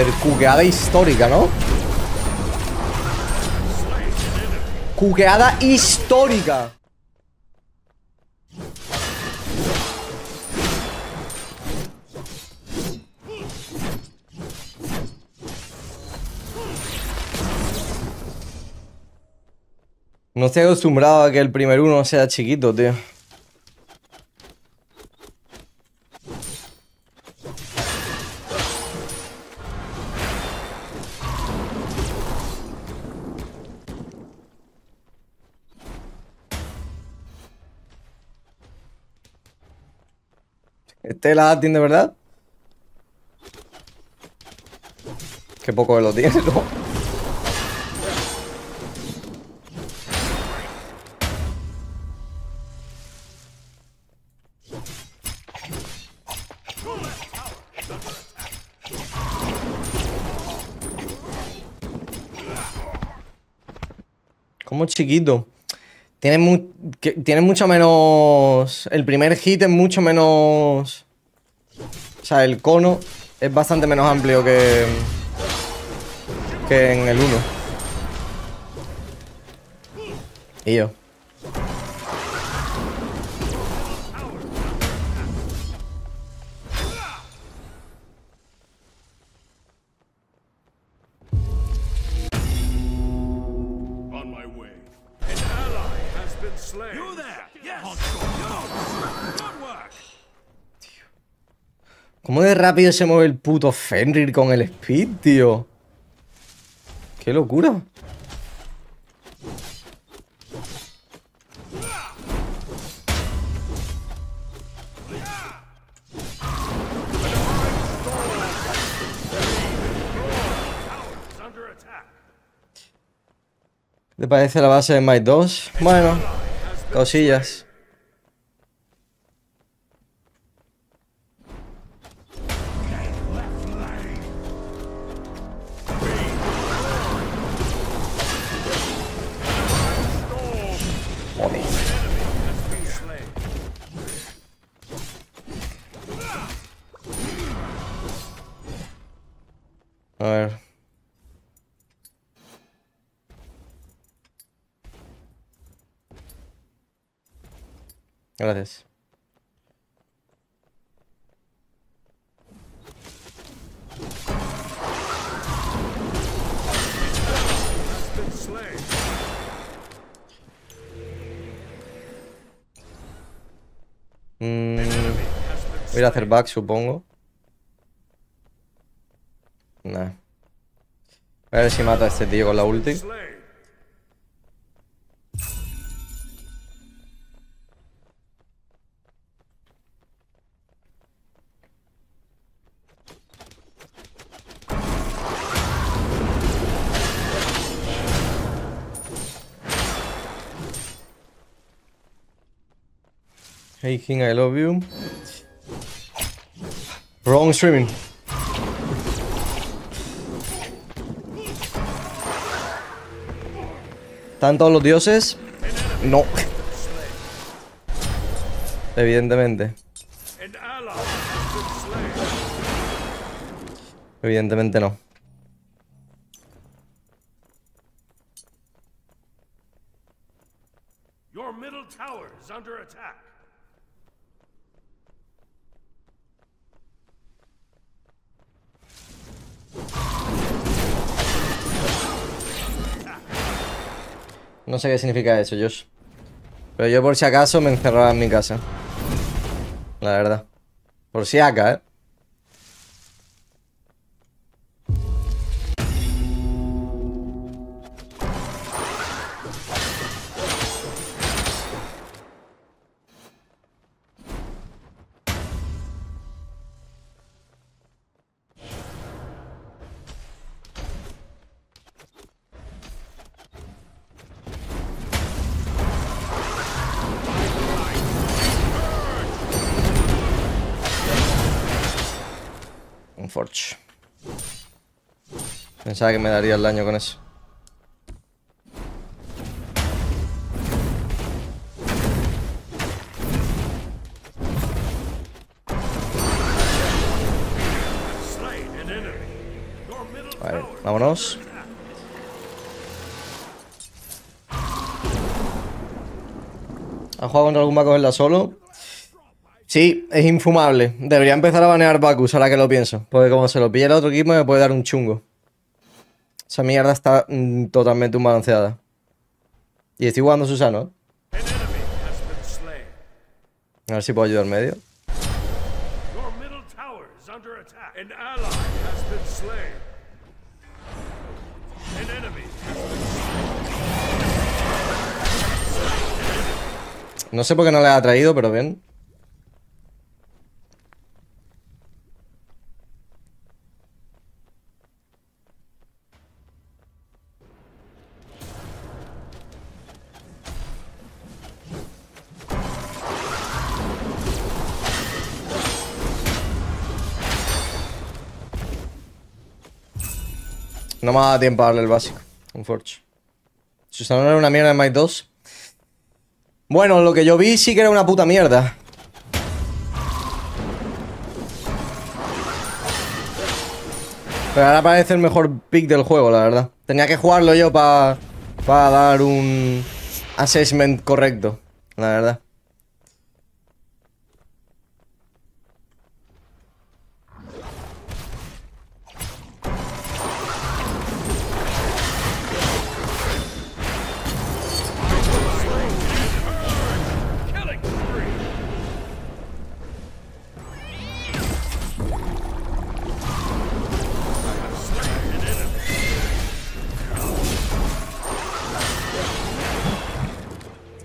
Joder, histórica, ¿no? Cuqueada histórica. No estoy acostumbrado a que el primer uno sea chiquito, tío. ¿Este la tiene de verdad? Qué poco que lo tiene, ¿no? Como chiquito. Tiene, tiene mucho menos... El primer hit es mucho menos... O sea, el cono es bastante menos amplio que... Que en el 1. Y yo. ¿Cómo de rápido se mueve el puto Fenrir con el speed, tío? ¡Qué locura! ¿Te parece la base de Might 2? Bueno, cosillas. Gracias. Mm, voy a hacer back, supongo. Nah. A ver si mata a este tío con la ulti. Hey King, I love you. Wrong streaming. ¿Están todos los dioses? No. Evidentemente. Evidentemente no. Your middle tower is under attack. No sé qué significa eso, Josh. Pero yo por si acaso me encerraba en mi casa. La verdad. Por si acá, ¿eh? Forge. Pensaba que me daría el daño con eso. Vámonos. ¿Ha jugado contra algún va a cogerla solo? Sí, es infumable. Debería empezar a banear Bacchus ahora que lo pienso. Porque como se lo pilla el otro equipo me puede dar un chungo. Esa mierda está mm, totalmente unbalanceada. Y estoy jugando Susano. A ver si puedo ayudar al medio. No sé por qué no le ha traído, pero bien. No me ha dado tiempo a darle el básico. Un Forge. Susano era una mierda en Might 2. Bueno, lo que yo vi sí que era una puta mierda. Pero ahora parece el mejor pick del juego, la verdad. Tenía que jugarlo yo para dar un assessment correcto, la verdad.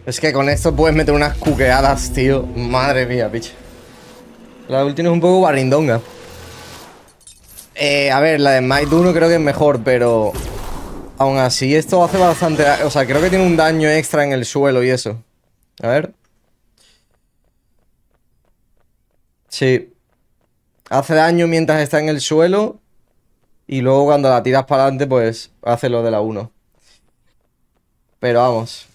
Es que con esto puedes meter unas cuqueadas, tío. Madre mía, picha. La última es un poco barrindonga. Eh, a ver, la de Might 1 creo que es mejor, pero... Aún así, esto hace bastante... O sea, creo que tiene un daño extra en el suelo y eso. A ver. Sí. Hace daño mientras está en el suelo. Y luego cuando la tiras para adelante, pues hace lo de la 1. Pero vamos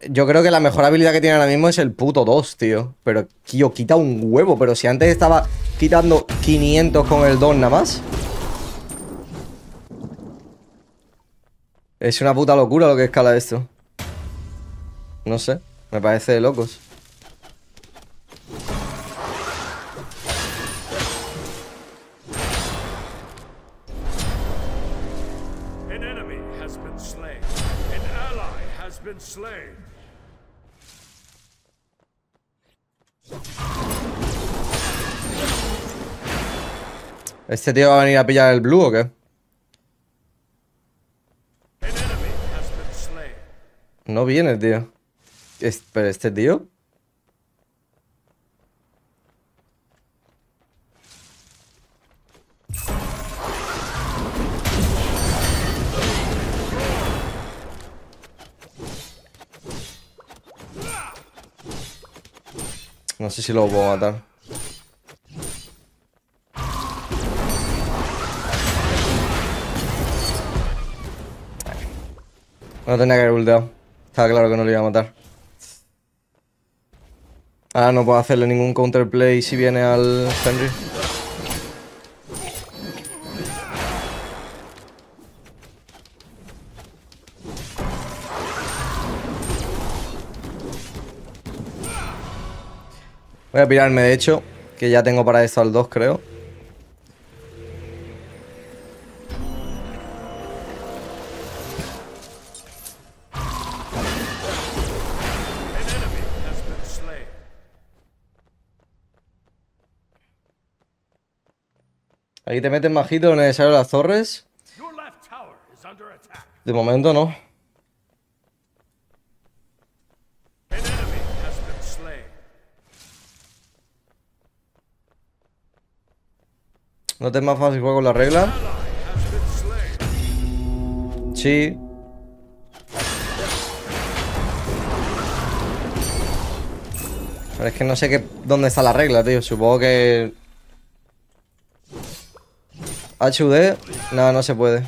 yo creo que la mejor habilidad que tiene ahora mismo es el puto 2, tío. Pero, tío, quita un huevo. Pero si antes estaba quitando 500 con el 2 nada más. Es una puta locura lo que escala esto. No sé, me parece de locos. ¿Este tío va a venir a pillar el blue o qué? No viene, tío. ¿Pero este tío? No sé si lo puedo matar. No tenía que haber ulteado. Estaba claro que no lo iba a matar. Ahora no puedo hacerle ningún counterplay si viene al Henry. Voy a pirarme, de hecho, que ya tengo para esto al 2, creo. Ahí te meten majito lo necesario las torres. De momento no. ¿No te es más fácil jugar con la regla? Sí. Pero es que no sé qué, dónde está la regla, tío. Supongo que... HUD... No, no se puede.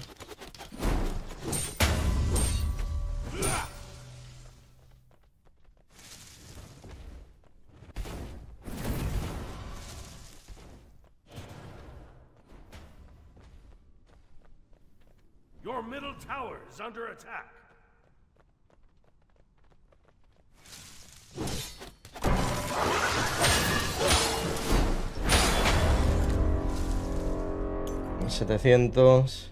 700.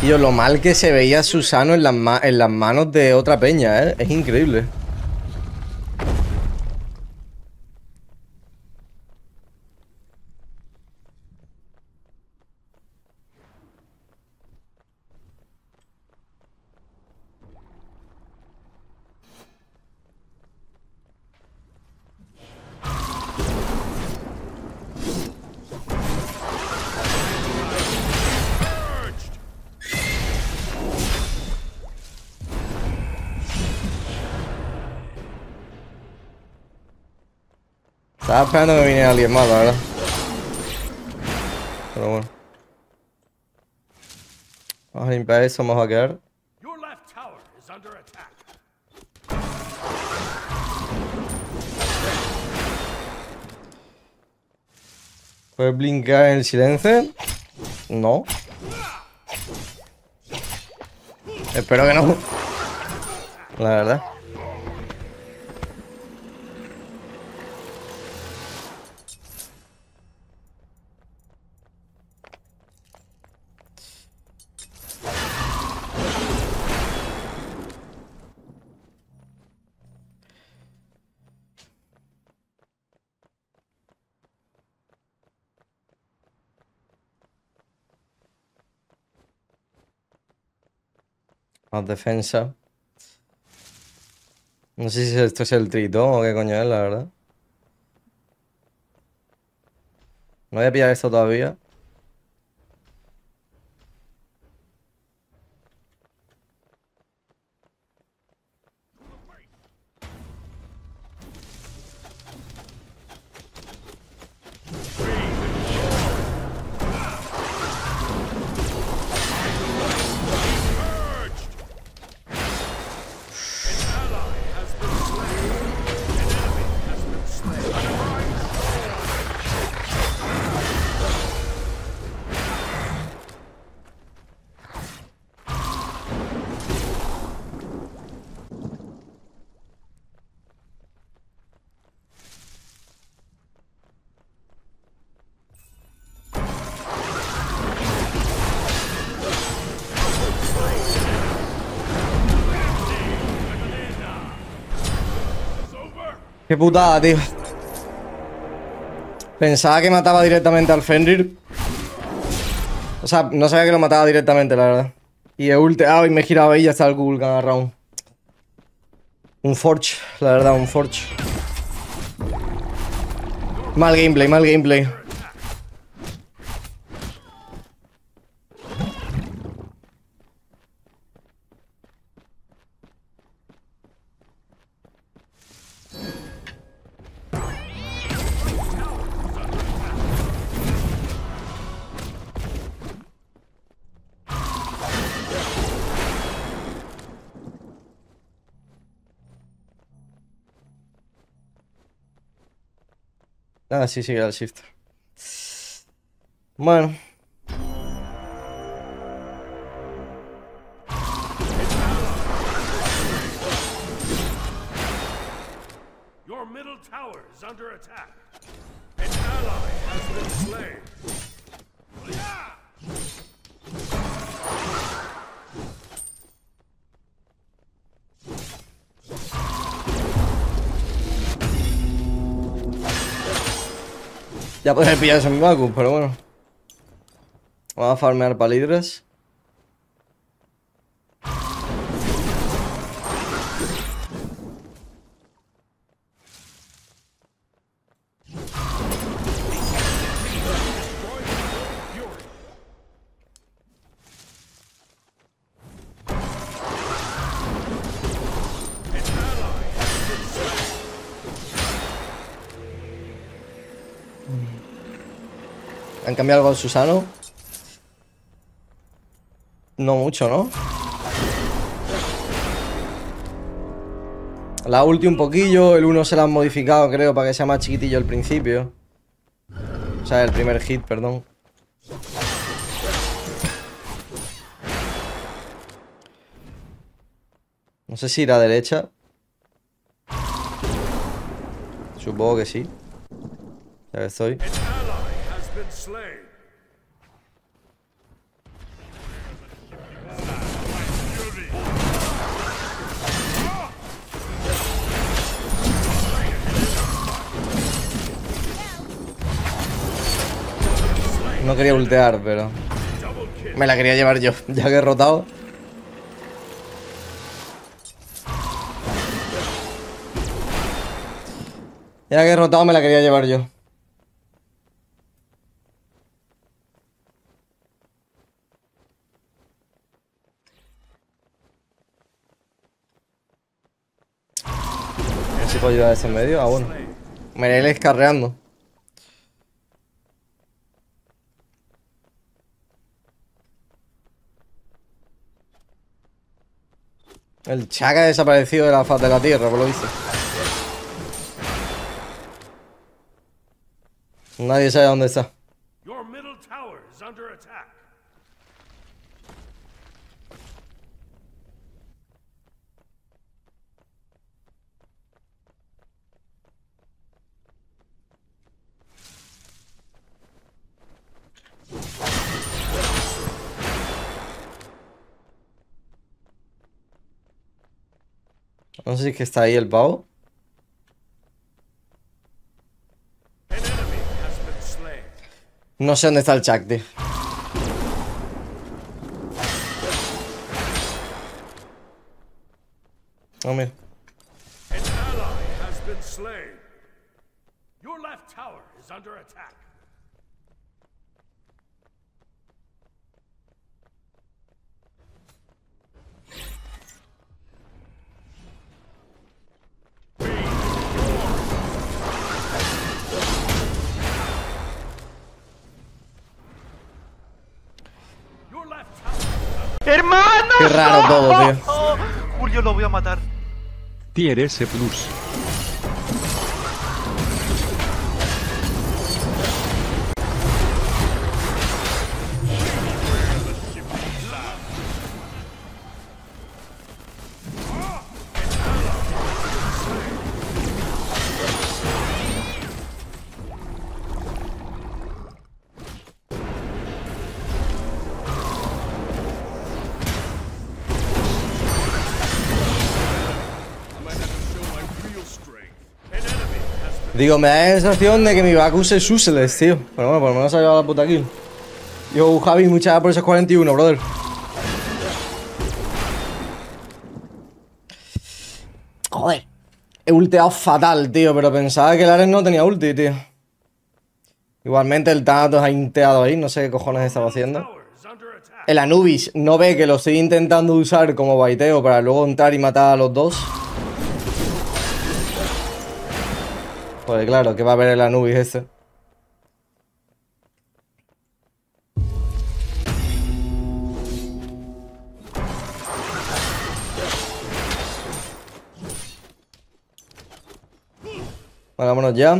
Tío, lo mal que se veía Susano en las, en las manos de otra peña, ¿eh? Es increíble. Estaba esperando que viniera alguien más, la verdad. Pero bueno. Vamos a limpiar eso, vamos a quedar. ¿Puedes blinkear en el silencio? No. Espero que no. La verdad. Más defensa. No sé si esto es el tritón o qué coño es, la verdad. No voy a pillar esto todavía. Qué putada, tío. Pensaba que mataba directamente al Fenrir. O sea, no sabía que lo mataba directamente, la verdad. Y he ulteado y me he girado ahí y ya está el Google agarrado. Un Forge, la verdad, un Forge. Mal gameplay, mal gameplay. Ah, sí, sí, el shifter. Bueno. Your middle tower is under attack. Ally has been slain. Ya podría pillar mi Baku, pero bueno. Vamos a farmear palidres. ¿Han cambiado algo en Susano? No mucho, ¿no? La ulti un poquillo, el 1 se la han modificado, creo, para que sea más chiquitillo al principio. O sea, el primer hit, perdón. No sé si ir a derecha. Supongo que sí. Ya que estoy. No quería ultear, pero... Me la quería llevar yo, ya que he rotado. Ya que he rotado me la quería llevar yo. Si puedo ayudar a ese medio. Ah, bueno. Me iré escarreando. El Chaka ha desaparecido de la faz de la tierra, por lo visto. Nadie sabe dónde está. Your middle tower is under attack. No sé si que está ahí el pavo. No sé dónde está el Chuck. Oh, mira. ¡Hermano! Qué raro todo, tío. Julio, lo voy a matar. Tier S Plus. Digo, me da la sensación de que mi Baku es useless, tío. Pero bueno, por lo menos ha llevado la puta kill. Yo, Javi, muchas gracias por esos 41, brother. Joder. He ulteado fatal, tío, pero pensaba que el Ares no tenía ulti, tío. Igualmente el Thanatos ha inteado ahí, no sé qué cojones estaba haciendo. El Anubis no ve que lo estoy intentando usar como baiteo para luego entrar y matar a los dos. Pues claro, que va a ver el Anubis ese. Bueno, vámonos ya.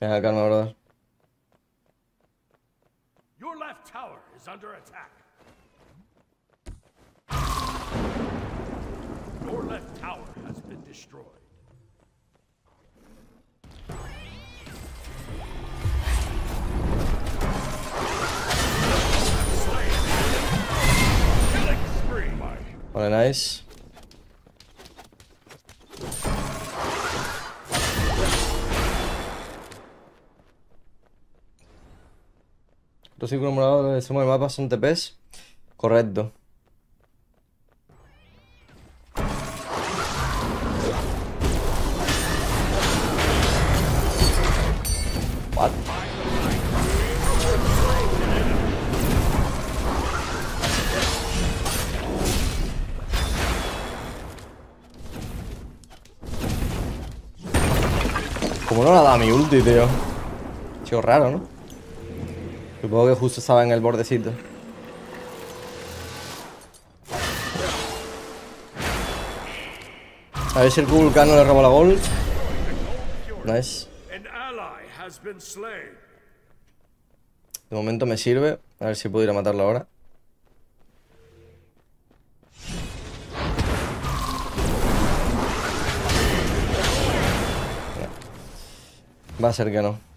Venga, calma, brother. Under attack. Your left tower has been destroyed. Spree. Vale, nice. Los círculos morados de sumo del mapa son TPs. Correcto. What? Como no la da mi ulti, tío. sido raro, ¿no? Supongo que justo estaba en el bordecito. A ver si el Vulcano le roba la gol. Nice. De momento me sirve. A ver si puedo ir a matarlo ahora. Va a ser que no.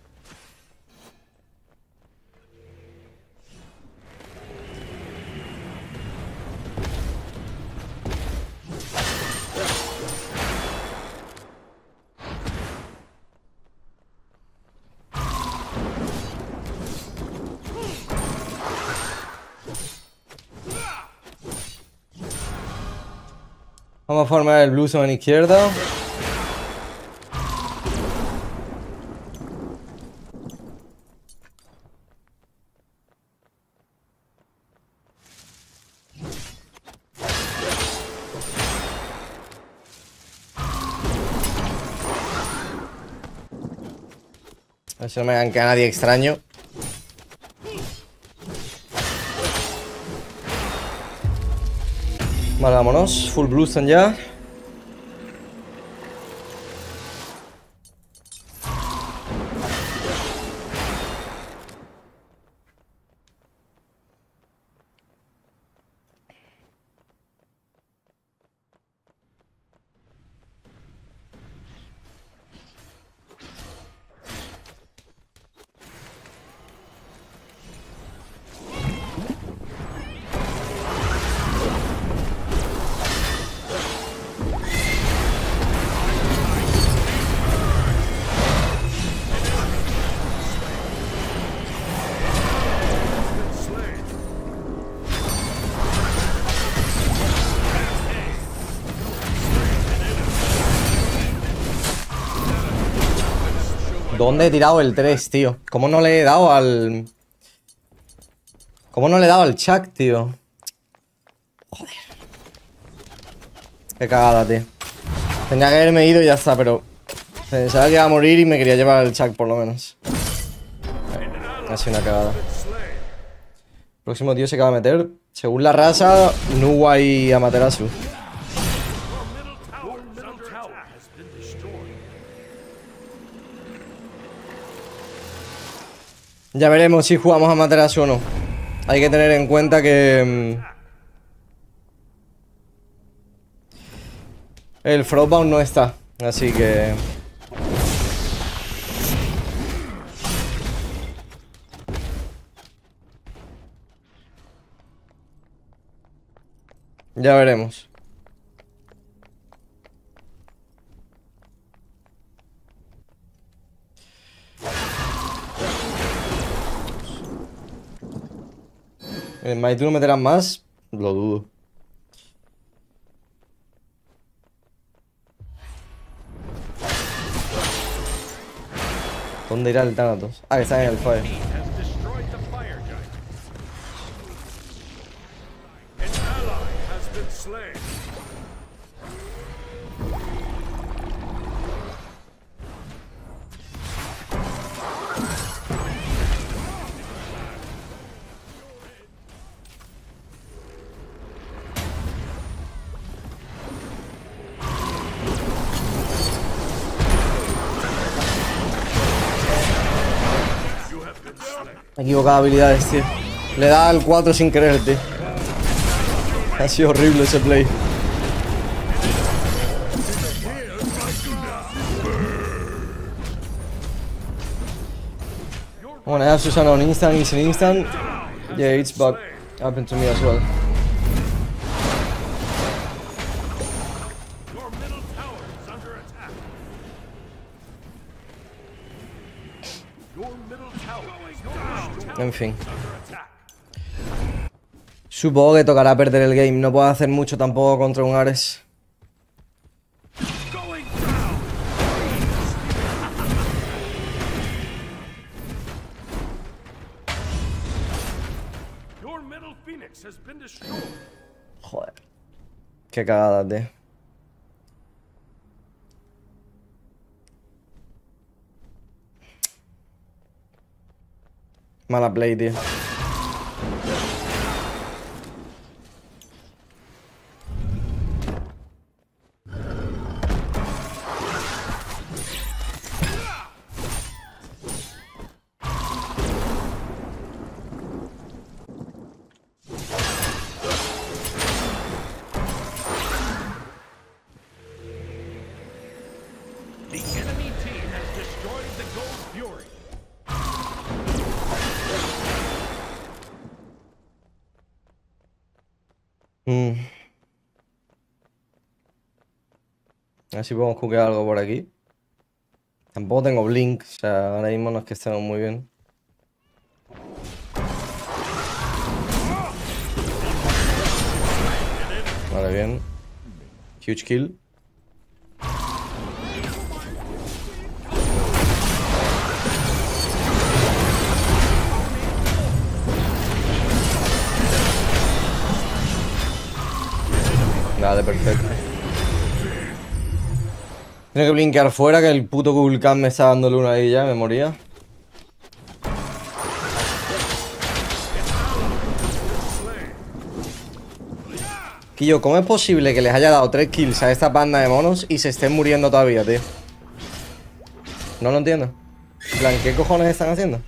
Vamos a formar el Blue Zone izquierda. A ver si no me ganquea nadie extraño. Vale, vámonos. Full Bluestone ya. ¿Dónde he tirado el 3, tío? ¿Cómo no le he dado al... ¿Cómo no le he dado al Chuck, tío? Joder. Qué cagada, tío. Tenía que haberme ido y ya está, pero... Pensaba que iba a morir y me quería llevar al Chuck, por lo menos. Ha sido una cagada. Próximo tío se acaba de meter. Según la raza, Nuwa y Amaterasu. Ya veremos si jugamos a Materasu o no. Hay que tener en cuenta que... mm, El Frostbound no está. Así que... Ya veremos. ¿En Mighty no meterán más? Lo dudo. ¿Dónde irá el Thanatos? Ah, que está en el Fire. De habilidades, tío. Le da al 4 sin querer, tío. Ha sido horrible ese play. When I have Susana on instant, it's an instant. Yeah, it's bug. Happened to me as well. En fin. Supongo que tocará perder el game. No puedo hacer mucho tampoco contra un Ares. Joder. Qué cagada, tío. Mala play, A ver si podemos cuquear algo por aquí. Tampoco tengo blink, o sea, ahora mismo no es que estemos muy bien. Vale, bien. Huge kill. Vale, perfecto. Tengo que blinkear fuera que el puto Vulcan me está dando luna ahí ya, me moría. Quillo, ¿cómo es posible que les haya dado 3 kills a esta banda de monos y se estén muriendo todavía, tío? No lo entiendo. En plan, ¿qué cojones están haciendo?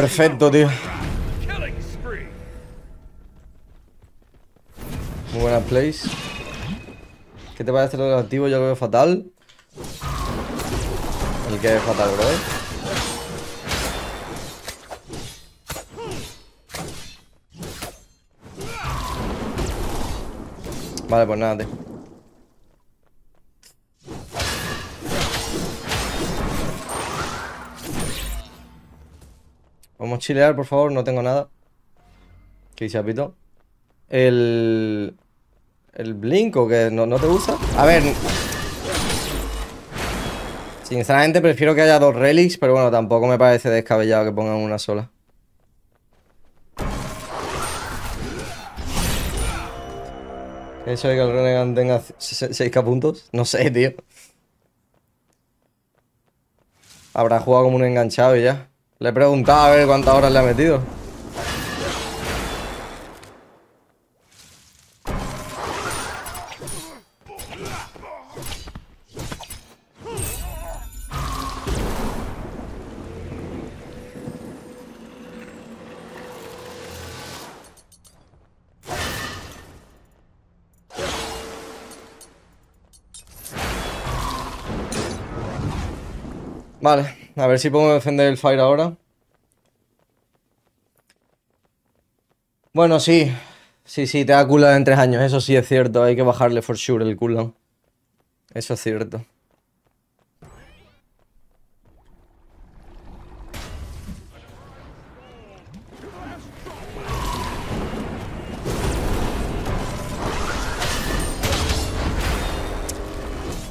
Perfecto, tío. Muy buena place. ¿Qué te parece lo del activo? Yo lo veo fatal. El que es fatal, bro. Vale, pues nada, tío. Chilear, por favor, no tengo nada. ¿Qué dice Apito? El... ¿El Blink o que no, no te gusta? A ver... Sinceramente prefiero que haya dos relics, pero bueno, tampoco me parece descabellado que pongan una sola. ¿Eso de que el Renegan tenga 6k puntos? No sé, tío. Habrá jugado como un enganchado y ya. Le he preguntado a ver cuántas horas le ha metido. Vale, a ver si podemos defender el fire ahora. Bueno, sí. Sí, sí, te da cooldown en tres años. Eso sí es cierto. Hay que bajarle for sure el cooldown. Eso es cierto.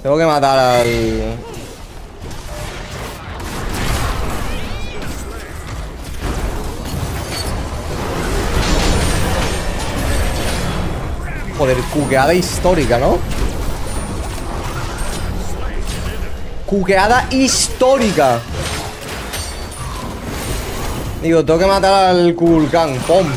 Tengo que matar al... Joder, cuqueada histórica, ¿no? Cuqueada histórica. Digo, tengo que matar al Kulkan. ¡Pum!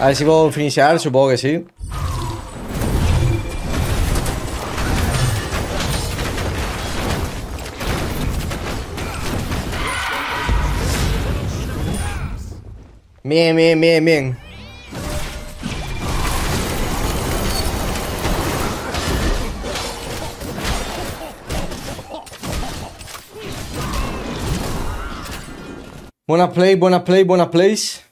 A ver si puedo finishar, supongo que sí. Bien, bien, bien, bien. Buenas play, buenas play, buenas plays.